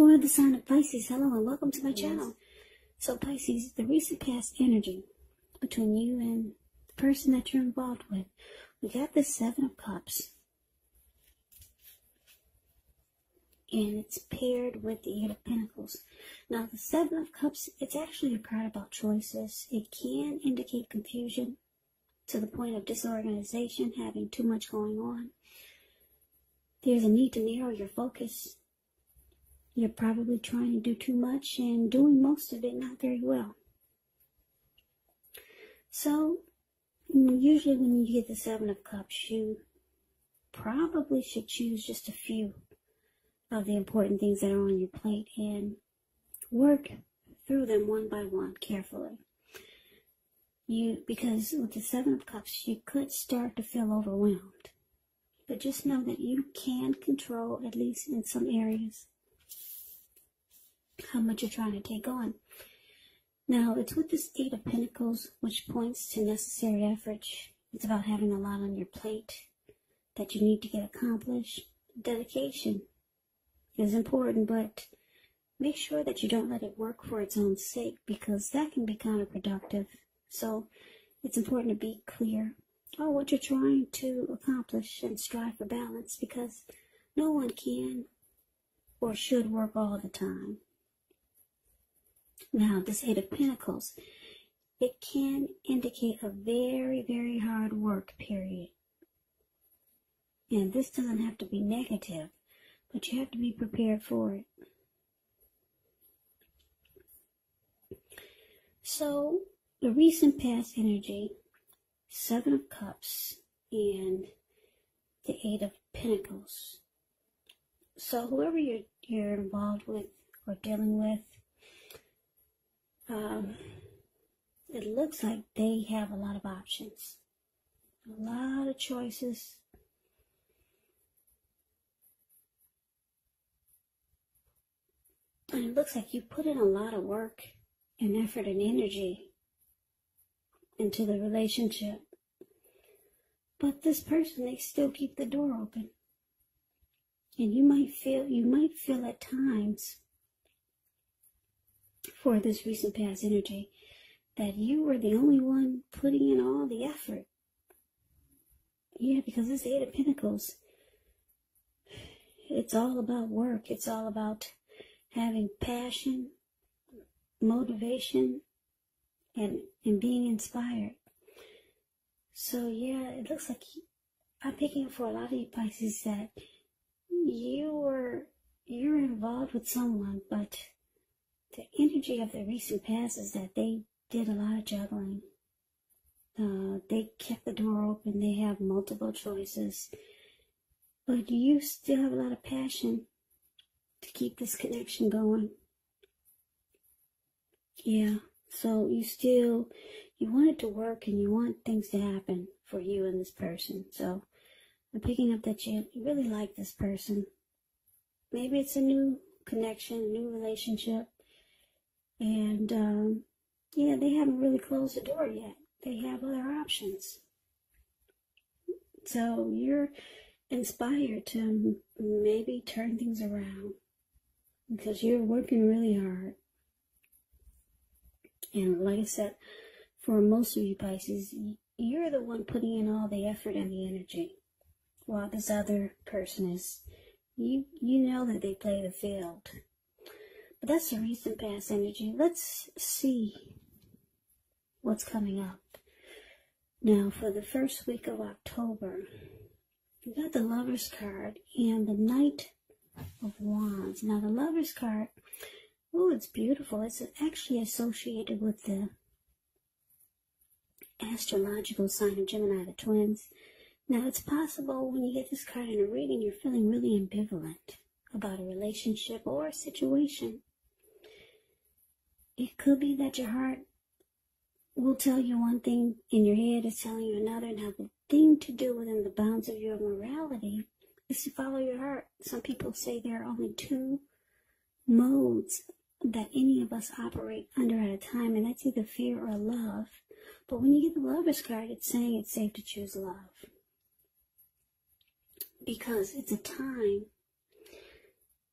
For the sign of Pisces, hello and welcome to my channel. So Pisces, the recent past energy between you and the person that you're involved with. We got the Seven of Cups. And it's paired with the Eight of Pentacles. Now the Seven of Cups, it's actually a card about choices. It can indicate confusion to the point of disorganization, having too much going on. There's a need to narrow your focus you're probably trying to do too much and doing most of it not very well. So, usually when you get the Seven of Cups, you probably should choose just a few of the important things that are on your plate and work through them one by one carefully. You, because with the Seven of Cups, you could start to feel overwhelmed. But just know that you can control, at least in some areas, how much you're trying to take on. Now, it's with this Eight of Pentacles, which points to necessary effort. It's about having a lot on your plate that you need to get accomplished. Dedication is important, but make sure that you don't let it work for its own sake because that can be counterproductive. So, it's important to be clear on what you're trying to accomplish and strive for balance because no one can or should work all the time. Now, this Eight of Pentacles, it can indicate a very, very hard work period. And this doesn't have to be negative, but you have to be prepared for it. So, the recent past energy, Seven of Cups, and the Eight of Pentacles. So, whoever you're, you're involved with or dealing with, um, it looks like they have a lot of options, a lot of choices. And it looks like you put in a lot of work and effort and energy into the relationship. But this person, they still keep the door open. And you might feel, you might feel at times for this recent past energy that you were the only one putting in all the effort. Yeah, because this Eight of Pentacles, it's all about work. It's all about having passion, motivation, and, and being inspired. So yeah, it looks like I'm picking for a lot of you Pisces that you were, you're involved with someone, but the energy of the recent past is that they did a lot of juggling. Uh, they kept the door open. They have multiple choices. But you still have a lot of passion to keep this connection going. Yeah. So you still, you want it to work and you want things to happen for you and this person. So I'm picking up that you really like this person. Maybe it's a new connection, new relationship. And um, yeah, they haven't really closed the door yet. They have other options. So you're inspired to maybe turn things around because you're working really hard. And like I said, for most of you Pisces, you're the one putting in all the effort and the energy, while this other person is, you you know that they play the field. But that's a recent past energy. Let's see what's coming up. Now, for the first week of October, we got the Lover's card and the Knight of Wands. Now, the Lover's card, oh, it's beautiful. It's actually associated with the astrological sign of Gemini, the twins. Now, it's possible when you get this card in a reading, you're feeling really ambivalent about a relationship or a situation. It could be that your heart will tell you one thing and your head is telling you another. Now, the thing to do within the bounds of your morality is to follow your heart. Some people say there are only two modes that any of us operate under at a time, and that's either fear or love. But when you get the lover's card, it's saying it's safe to choose love. Because it's a time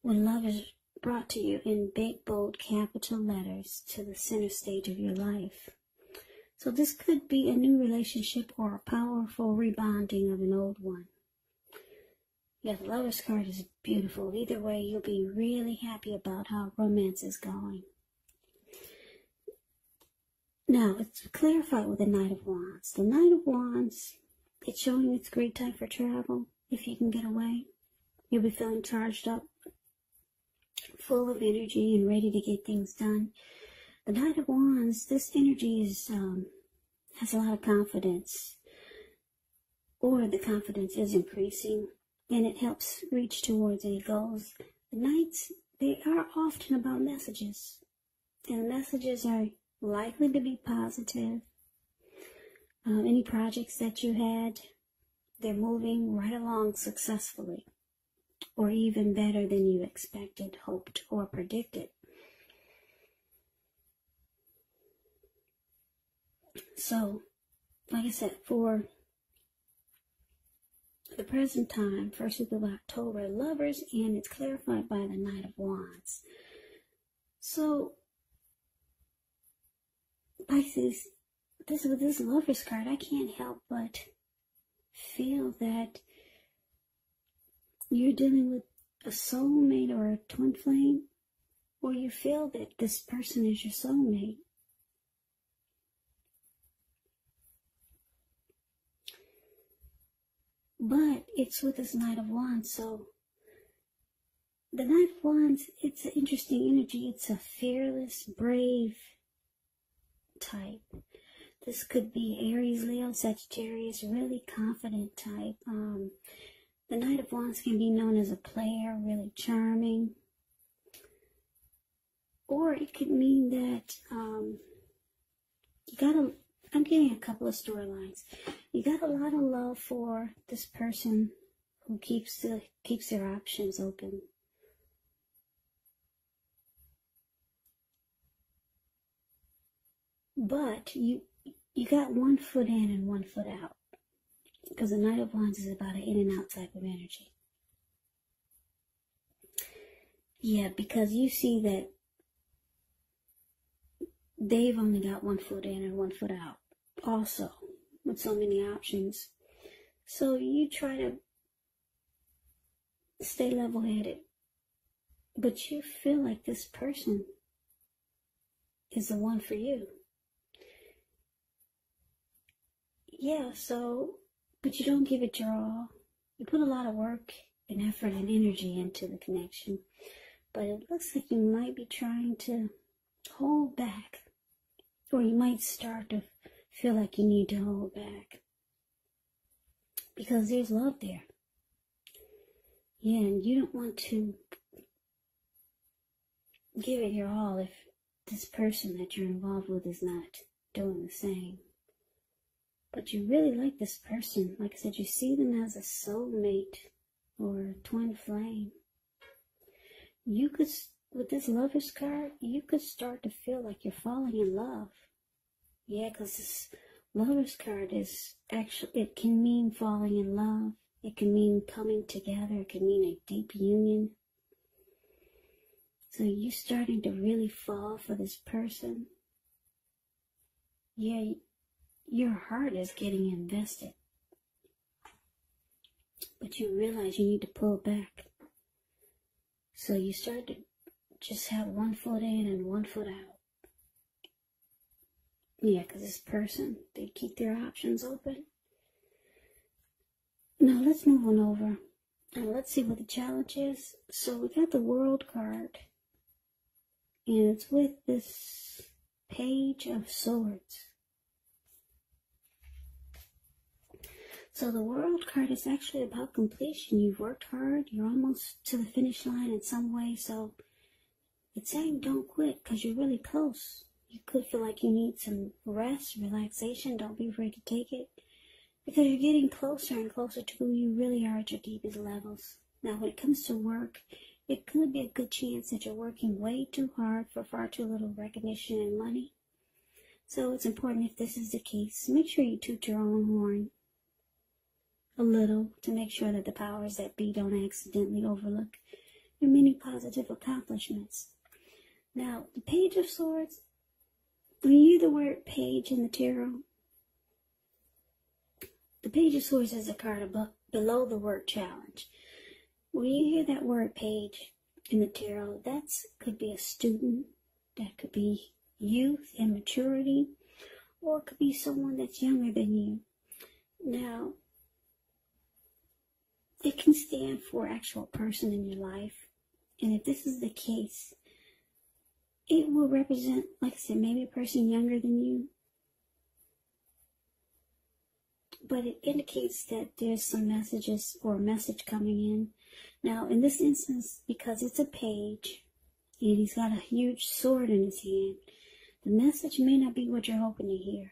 when love is brought to you in big, bold, capital letters to the center stage of your life. So this could be a new relationship or a powerful rebonding of an old one. Yeah, the lover's card is beautiful. Either way, you'll be really happy about how romance is going. Now, it's clarified with the Knight of Wands. The Knight of Wands, it's showing it's great time for travel if you can get away. You'll be feeling charged up, full of energy and ready to get things done. The Knight of Wands, this energy is um, has a lot of confidence, or the confidence is increasing, and it helps reach towards any goals. The Knights, they are often about messages, and the messages are likely to be positive. Uh, any projects that you had, they're moving right along successfully, or even better than you expected, hoped, or predicted. So, like I said, for the present time, first week of October, lovers, and it's clarified by the Knight of Wands. So, Pisces, this with this lover's card, I can't help but feel that you're dealing with a soulmate or a twin flame, or you feel that this person is your soulmate. But it's with this Knight of Wands, so the Knight of Wands, it's an interesting energy. It's a fearless, brave, type. This could be Aries, Leo, Sagittarius, really confident type. Um, the Knight of Wands can be known as a player, really charming. Or it could mean that um, you got a, I'm getting a couple of storylines. You got a lot of love for this person who keeps the, keeps their options open. But you you got one foot in and one foot out. Because the Knight of Wands is about an in and out type of energy. Yeah, because you see that they've only got one foot in and one foot out. Also, with so many options. So you try to stay level headed. But you feel like this person is the one for you. yeah, so, but you don't give it your all. You put a lot of work and effort and energy into the connection, but it looks like you might be trying to hold back, or you might start to feel like you need to hold back because there's love there. Yeah, and you don't want to give it your all if this person that you're involved with is not doing the same but you really like this person. Like I said, you see them as a soulmate or a twin flame. You could, with this lover's card, you could start to feel like you're falling in love. Yeah, because this lover's card is actually, it can mean falling in love. It can mean coming together. It can mean a deep union. So you're starting to really fall for this person. Yeah, your heart is getting invested. But you realize you need to pull back. So you start to just have one foot in and one foot out. Yeah, because this person, they keep their options open. Now let's move on over and let's see what the challenge is. So we got the world card and it's with this page of swords. So the world card is actually about completion. You've worked hard. You're almost to the finish line in some way. So it's saying don't quit because you're really close. You could feel like you need some rest, relaxation. Don't be afraid to take it because you're getting closer and closer to who you really are at your deepest levels. Now, when it comes to work, it could be a good chance that you're working way too hard for far too little recognition and money. So it's important if this is the case, make sure you toot your own horn a little to make sure that the powers that be don't accidentally overlook your many positive accomplishments. Now, the Page of Swords, when you the word page in the tarot, the Page of Swords is a card above, below the word challenge. When you hear that word page in the tarot, that could be a student, that could be youth and maturity, or it could be someone that's younger than you. Now, it can stand for actual person in your life. And if this is the case, it will represent, like I said, maybe a person younger than you. But it indicates that there's some messages or a message coming in. Now, in this instance, because it's a page and he's got a huge sword in his hand, the message may not be what you're hoping to hear.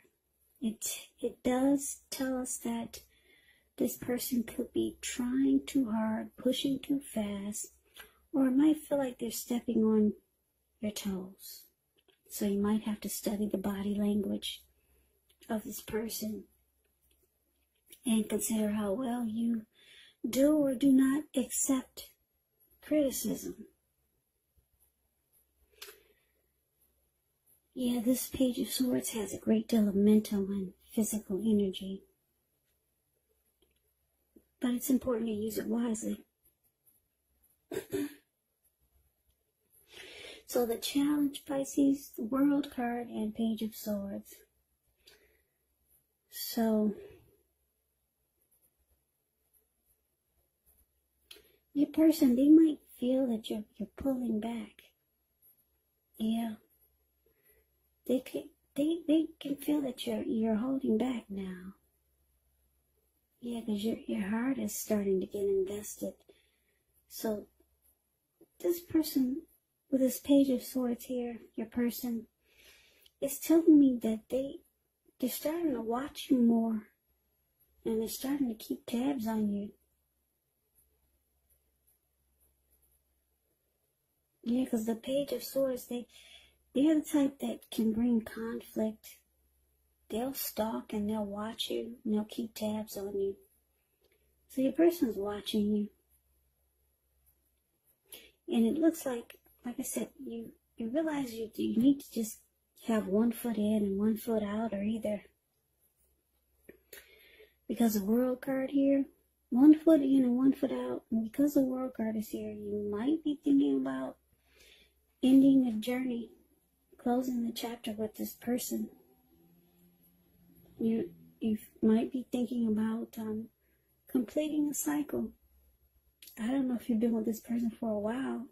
It, it does tell us that this person could be trying too hard, pushing too fast, or it might feel like they're stepping on your toes. So you might have to study the body language of this person and consider how well you do or do not accept criticism. Yeah, this Page of Swords has a great deal of mental and physical energy. But it's important to use it wisely. so the challenge Pisces, the World card, and Page of Swords. So your person, they might feel that you're you're pulling back. Yeah they can they they can feel that you're you're holding back now. Yeah, because your your heart is starting to get invested. So this person with this page of swords here, your person, is telling me that they they're starting to watch you more and they're starting to keep tabs on you. Yeah, because the page of swords, they they're the type that can bring conflict. They'll stalk and they'll watch you and they'll keep tabs on you. So your person's watching you. And it looks like, like I said, you, you realize you, you need to just have one foot in and one foot out or either because the world card here, one foot in and one foot out. And because the world card is here, you might be thinking about ending a journey closing the chapter with this person. You you might be thinking about um, completing a cycle. I don't know if you've been with this person for a while.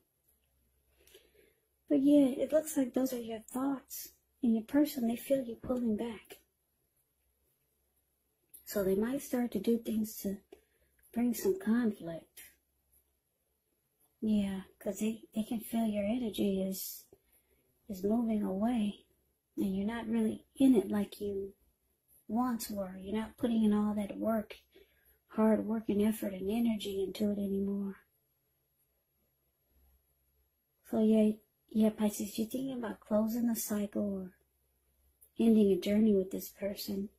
But yeah, it looks like those are your thoughts. And your person, they feel you pulling back. So they might start to do things to bring some conflict. Yeah, because they, they can feel your energy is is moving away and you're not really in it like you once were. You're not putting in all that work, hard work and effort and energy into it anymore. So yeah, yeah, Pisces, you're thinking about closing the cycle or ending a journey with this person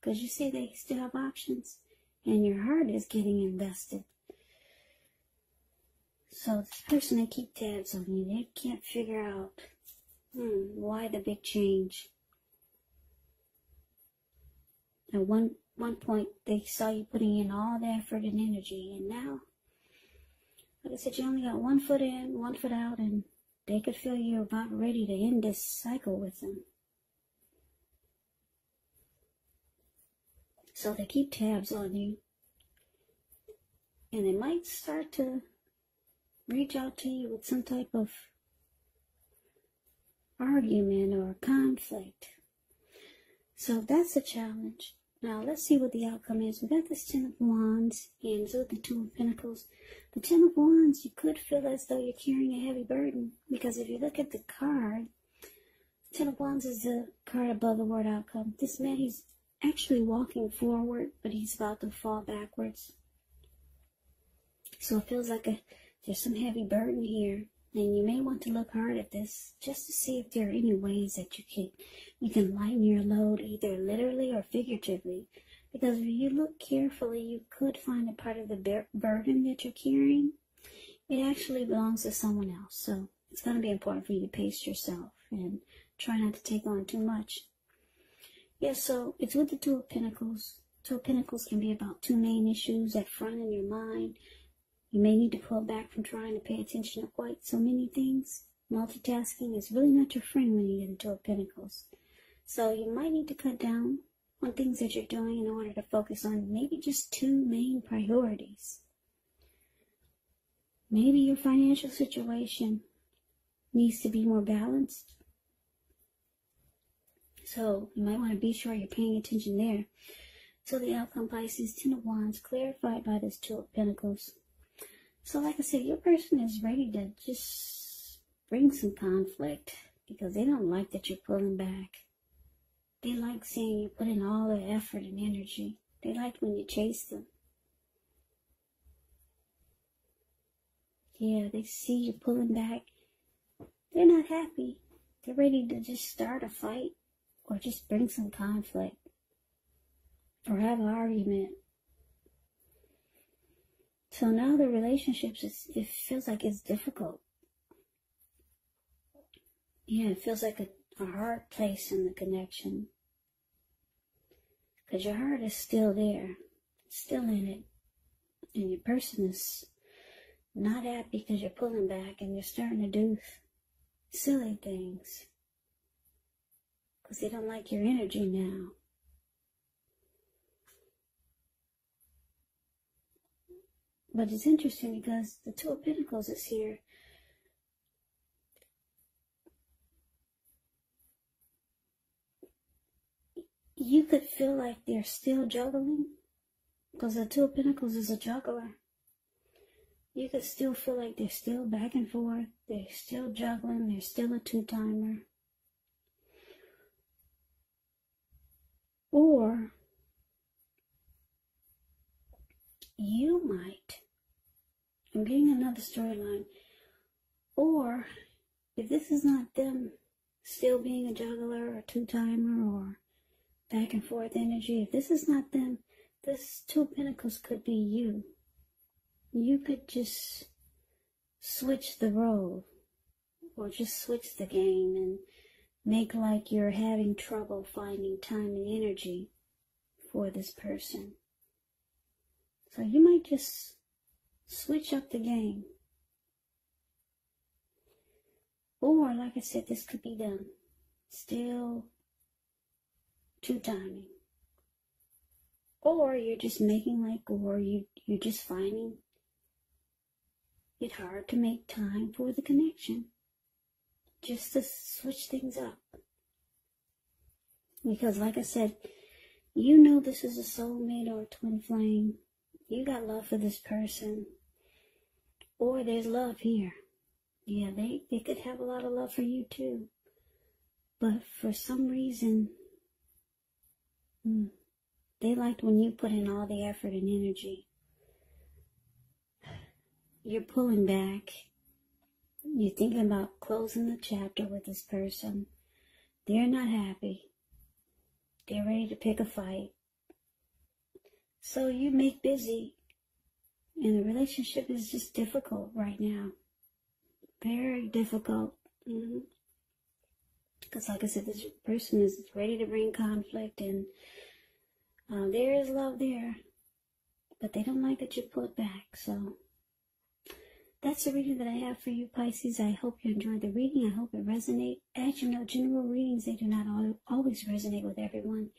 because you see they still have options and your heart is getting invested. So this person, they keep tabs on you. They can't figure out Hmm, why the big change? At one one point, they saw you putting in all the effort and energy, and now, like I said, you only got one foot in, one foot out, and they could feel you're about ready to end this cycle with them. So they keep tabs on you, and they might start to reach out to you with some type of argument or conflict. So that's a challenge. Now let's see what the outcome is. We got this Ten of Wands and with the Two of Pentacles. The Ten of Wands, you could feel as though you're carrying a heavy burden because if you look at the card, Ten of Wands is the card above the word outcome. This man, he's actually walking forward, but he's about to fall backwards. So it feels like a, there's some heavy burden here. And you may want to look hard at this just to see if there are any ways that you can you can lighten your load either literally or figuratively. Because if you look carefully, you could find a part of the burden that you're carrying. it actually belongs to someone else. So it's going to be important for you to pace yourself and try not to take on too much. Yeah, so it's with the Two of Pentacles. Two of Pentacles can be about two main issues at front in your mind. You may need to pull back from trying to pay attention to quite so many things. Multitasking is really not your friend when you get into of Pentacles. So you might need to cut down on things that you're doing in order to focus on maybe just two main priorities. Maybe your financial situation needs to be more balanced. So you might want to be sure you're paying attention there. So the outcome Pisces, Ten of Wands, clarified by this Two of Pentacles. So like I said, your person is ready to just bring some conflict because they don't like that you're pulling back. They like seeing you put in all the effort and energy. They like when you chase them. Yeah, they see you pulling back. They're not happy. They're ready to just start a fight or just bring some conflict or have an argument. So now the relationships, it feels like it's difficult. Yeah, it feels like a a hard place in the connection. Because your heart is still there, still in it. And your person is not happy because you're pulling back and you're starting to do silly things. Because they don't like your energy now. But it's interesting because the Two of Pentacles is here you could feel like they're still juggling because the Two of Pentacles is a juggler. You could still feel like they're still back and forth. They're still juggling. They're still a two-timer. Or you might, I'm getting another storyline, or if this is not them still being a juggler or two-timer or back and forth energy. If this is not them, this Two Pentacles could be you. You could just switch the role or just switch the game and make like you're having trouble finding time and energy for this person. So you might just switch up the game. Or, like I said, this could be them still two timing. Or you're just making like, or you, you're just finding it hard to make time for the connection. Just to switch things up. Because like I said, you know this is a soulmate or a twin flame. You got love for this person. Or there's love here. Yeah, they, they could have a lot of love for you too. But for some reason, Mm. They liked when you put in all the effort and energy. You're pulling back. You're thinking about closing the chapter with this person. They're not happy. They're ready to pick a fight. So you make busy. And the relationship is just difficult right now. Very difficult. Because, like I said, this person is ready to bring conflict, and uh, there is love there, but they don't like that you pull it back. So, that's the reading that I have for you, Pisces. I hope you enjoyed the reading. I hope it resonates. As you know, general readings, they do not always resonate with everyone.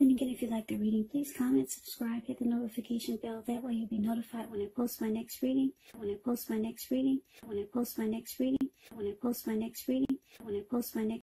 Then again, if you like the reading, please comment, subscribe, hit the notification bell. That way you'll be notified when I post my next reading, when I post my next reading, when I post my next reading, when I post my next reading, when I post my next